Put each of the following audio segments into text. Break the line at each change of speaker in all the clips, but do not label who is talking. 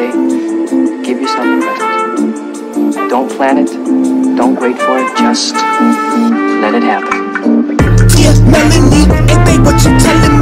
day. Give yourself a present. Don't plan it. Don't wait for it. Just let it happen.
Yeah, Melony, ain't they what you telling me?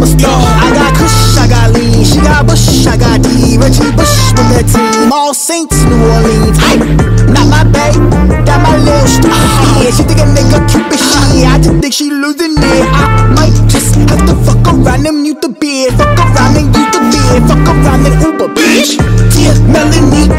I'm a star. I got Kush, I got Lean. She got Bush, I got D. Reggie Bush with that team. All Saints, New Orleans. Ay, not my babe, got my little stupid shit. She think a nigga cupid she, I just think she losing it. I might just have to fuck around and mute the beard. Fuck around and use the beard. Fuck around and Uber, bitch. Yeah, Melony,